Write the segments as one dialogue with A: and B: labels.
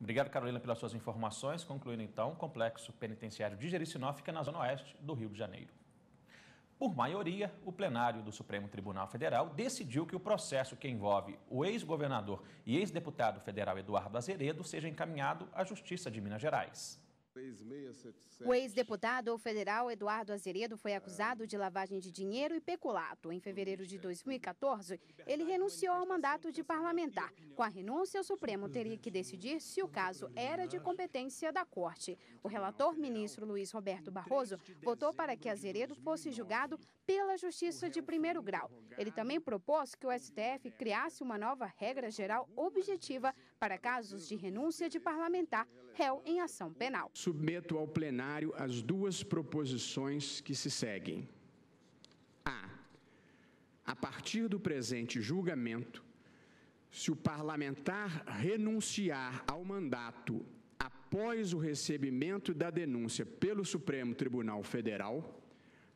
A: Obrigado, Carolina, pelas suas informações. Concluindo então, o complexo penitenciário de Jericinó fica na zona oeste do Rio de Janeiro. Por maioria, o plenário do Supremo Tribunal Federal decidiu que o processo que envolve o ex-governador e ex-deputado federal Eduardo Azeredo seja encaminhado à Justiça de Minas Gerais.
B: O ex-deputado federal Eduardo Azeredo foi acusado de lavagem de dinheiro e peculato. Em fevereiro de 2014, ele renunciou ao mandato de parlamentar. Com a renúncia, o Supremo teria que decidir se o caso era de competência da Corte. O relator, ministro Luiz Roberto Barroso, votou para que Azeredo fosse julgado pela Justiça de primeiro grau. Ele também propôs que o STF criasse uma nova regra geral objetiva para casos de renúncia de parlamentar réu em ação penal
C: submeto ao plenário as duas proposições que se seguem. A. A partir do presente julgamento, se o parlamentar renunciar ao mandato após o recebimento da denúncia pelo Supremo Tribunal Federal,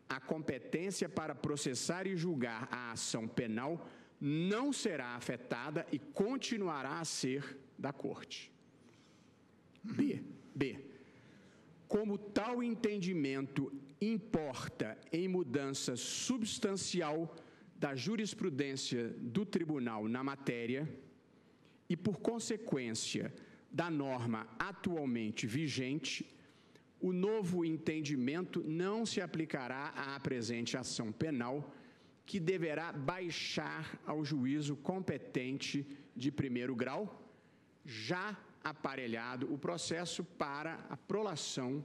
C: a competência para processar e julgar a ação penal não será afetada e continuará a ser da Corte. B. B como tal entendimento importa em mudança substancial da jurisprudência do tribunal na matéria e, por consequência da norma atualmente vigente, o novo entendimento não se aplicará à presente ação penal, que deverá baixar ao juízo competente de primeiro grau, já aparelhado o processo para a prolação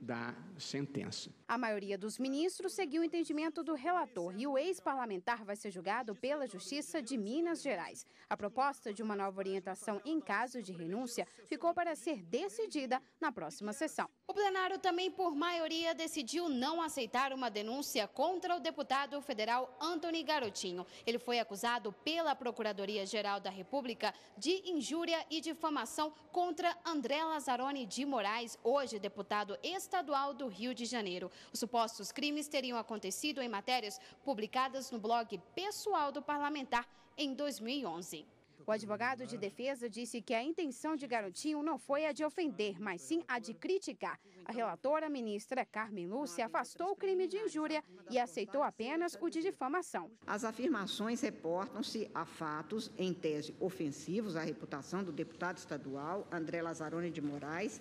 C: da sentença.
B: A maioria dos ministros seguiu o entendimento do relator e o ex-parlamentar vai ser julgado pela Justiça de Minas Gerais. A proposta de uma nova orientação em caso de renúncia ficou para ser decidida na próxima sessão. O plenário também, por maioria, decidiu não aceitar uma denúncia contra o deputado federal Antony Garotinho. Ele foi acusado pela Procuradoria-Geral da República de injúria e difamação contra André Lazzaroni de Moraes, hoje deputado estadual do Rio de Janeiro. Os supostos crimes teriam acontecido em matérias publicadas no blog pessoal do parlamentar em 2011. O advogado de defesa disse que a intenção de Garotinho não foi a de ofender, mas sim a de criticar. A relatora, ministra Carmen Lúcia, afastou o crime de injúria e aceitou apenas o de difamação.
D: As afirmações reportam-se a fatos, em tese, ofensivos à reputação do deputado estadual André Lazzaroni de Moraes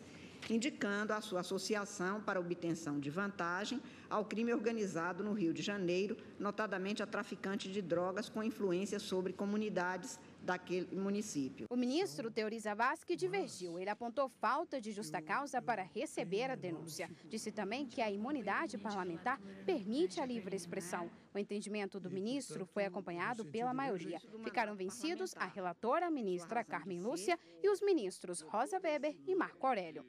D: indicando a sua associação para obtenção de vantagem ao crime organizado no Rio de Janeiro, notadamente a traficante de drogas com influência sobre comunidades daquele município.
B: O ministro Teori Zavascki divergiu. Ele apontou falta de justa causa para receber a denúncia. Disse também que a imunidade parlamentar permite a livre expressão. O entendimento do ministro foi acompanhado pela maioria. Ficaram vencidos a relatora, a ministra Carmen Lúcia, e os ministros Rosa Weber e Marco Aurélio.